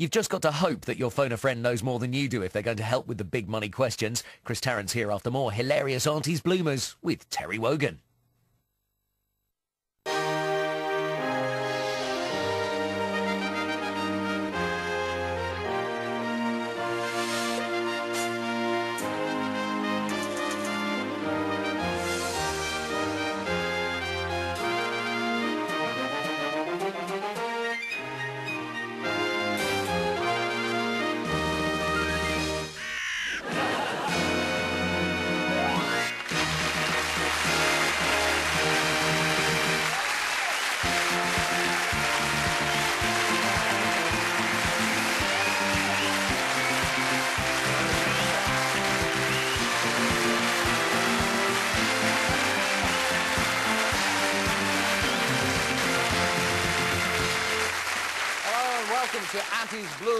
You've just got to hope that your phone a friend knows more than you do if they're going to help with the big money questions. Chris Tarrant's here after more hilarious Aunties Bloomers with Terry Wogan.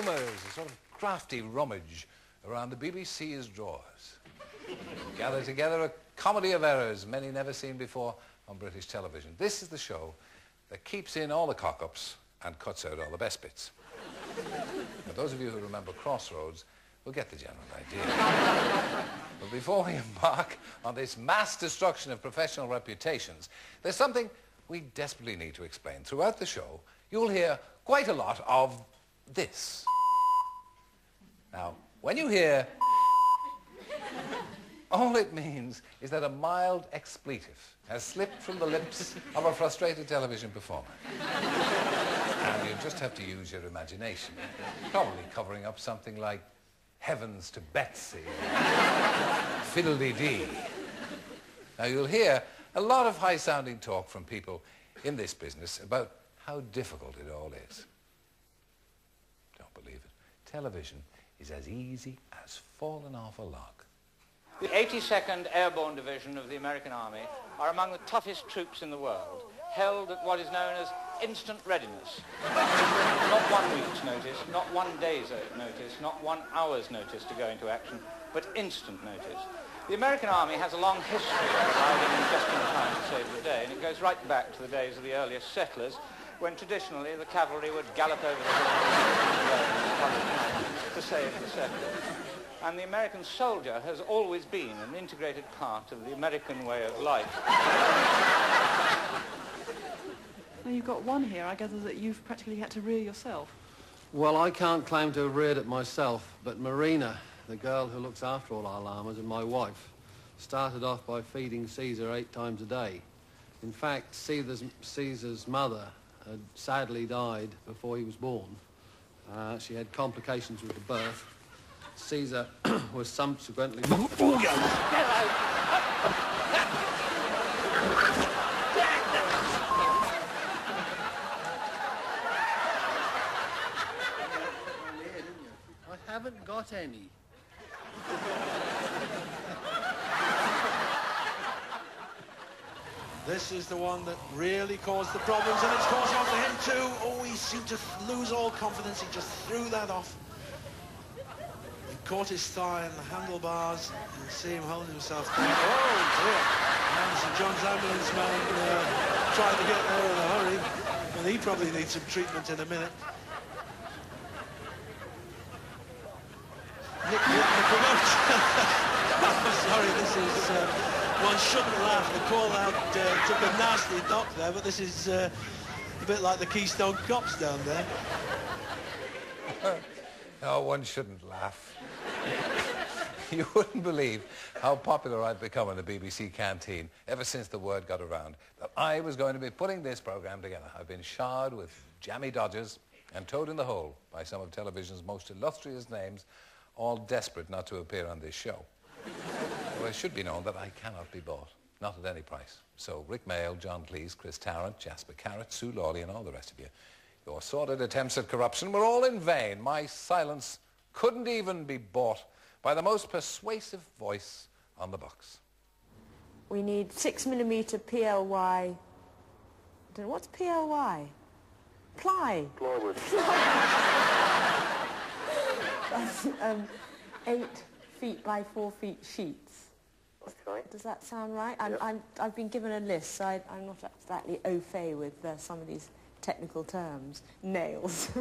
Bloomers, a sort of crafty rummage around the BBC's drawers. Gather together a comedy of errors, many never seen before on British television. This is the show that keeps in all the cock-ups and cuts out all the best bits. Those of you who remember Crossroads will get the general idea. but before we embark on this mass destruction of professional reputations, there's something we desperately need to explain. Throughout the show, you'll hear quite a lot of this. Now, when you hear all it means is that a mild expletive has slipped from the lips of a frustrated television performer. and you just have to use your imagination. Probably covering up something like Heavens to Betsy, Fiddle-dee-dee. Now you'll hear a lot of high-sounding talk from people in this business about how difficult it all is. Television is as easy as falling off a log. The 82nd Airborne Division of the American Army are among the toughest troops in the world, held at what is known as instant readiness. not one week's notice, not one day's notice, not one hour's notice to go into action, but instant notice. The American Army has a long history of arriving just in time to save the day, and it goes right back to the days of the earliest settlers, when traditionally the cavalry would gallop over the hills to save the settlers. And the American soldier has always been an integrated part of the American way of life. Now you've got one here. I gather that you've practically had to rear yourself. Well, I can't claim to have reared it myself, but Marina, the girl who looks after all our llamas, and my wife, started off by feeding Caesar eight times a day. In fact, Caesar's, Caesar's mother had sadly died before he was born. Uh, she had complications with the birth. Caesar was subsequently... I haven't got any. This is the one that really caused the problems, and it's caused one for him too. Oh, he seemed to lose all confidence. He just threw that off. He caught his thigh in the handlebars. You can see him holding himself down. Oh, dear. And St. John's ambulance man uh, trying to get there in a hurry. And he probably needs some treatment in a minute. Nick the promoter. I'm sorry, this is... Uh, one shouldn't laugh. The call-out uh, took a nasty knock there, but this is uh, a bit like the Keystone Cops down there. No, one shouldn't laugh. you wouldn't believe how popular I've become in the BBC canteen ever since the word got around that I was going to be putting this program together. I've been showered with jammy dodgers and toad in the hole by some of television's most illustrious names, all desperate not to appear on this show. Well, it should be known that I cannot be bought, not at any price. So Rik Mayall, John Cleese, Chris Tarrant, Jasper Carrott, Sue Lawley, and all the rest of you, your sordid attempts at corruption were all in vain. My silence couldn't even be bought by the most persuasive voice on the box. We need six millimeter PLY. I don't know, what's PLY? Ply. Plywood. That's um, eight feet by four feet sheets. Okay. Does that sound right? I'm, Yep. I'm, I've been given a list, so I, I'm not exactly au fait with uh, some of these technical terms. Nails.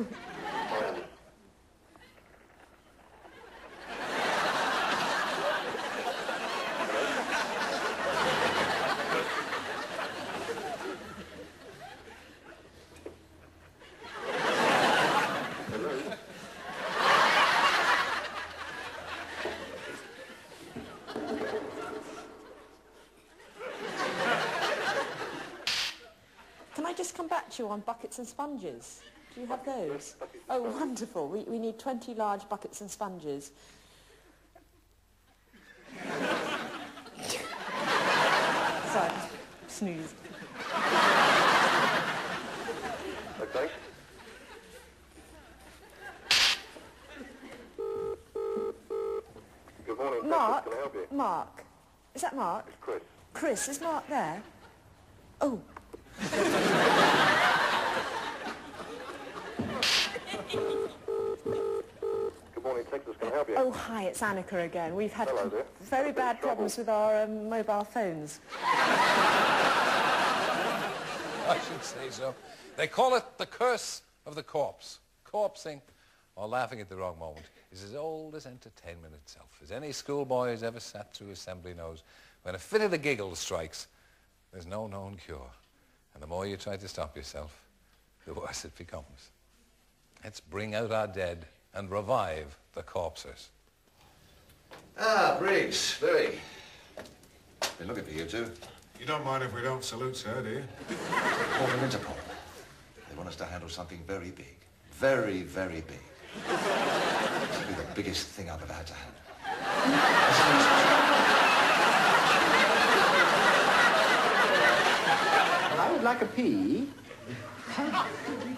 statue on buckets and sponges. Do you have those? Oh, wonderful. We, we need 20 large buckets and sponges. Sorry, snooze. Okay. Good morning, Mark? Can I help you? Mark? Is that Mark? It's Chris. Chris, is Mark there? Oh, Good morning, Texas. Can I help you? oh, hi, it's Annika again. We've had Hello very Bit of bad trouble. problems with our um, mobile phones. I should say so. They call it the curse of the corpse. Corpsing, or laughing at the wrong moment, is as old as entertainment itself. As any schoolboy who's ever sat through assembly knows, when a fit of the giggle strikes, there's no known cure. And the more you try to stop yourself, the worse it becomes. Let's bring out our dead and revive the corpses. Ah, Briggs, Billy. Been looking for you two. You don't mind if we don't salute, sir, do you? Call from Interpol. They want us to handle something very big. Very, very big. It'll be the biggest thing I've ever had to handle. Well, I would like a pea.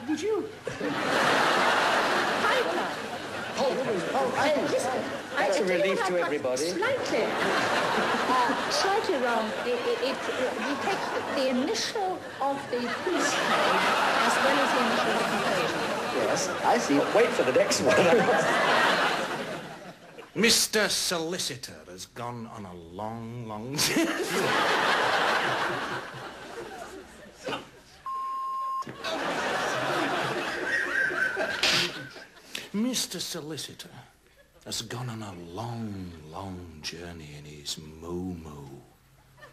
Did you? Piper! Oh, I, That's a relief to everybody. Slightly, uh, slightly wrong. It, it, it, we take the initial of the piece code as well as the initial of the composer. Yes, I see. Wait for the next one. Mr. Solicitor has gone on a long, long... Mr. Solicitor has gone on a long, long journey in his moo-moo.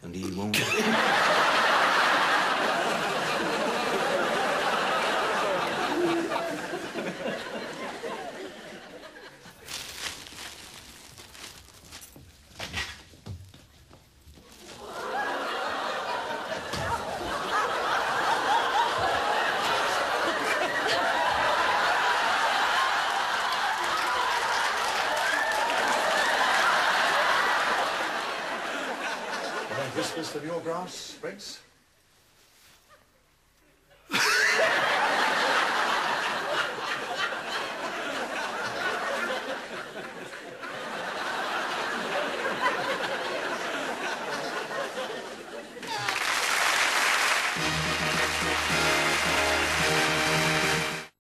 And he won't... This list of your graphs, Briggs?